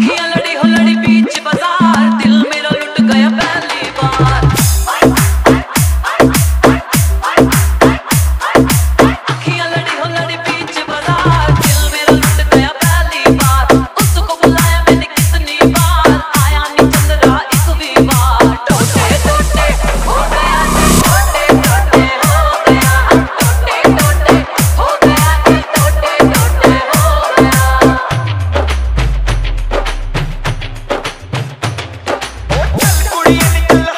Fuck. Morning, Nicola.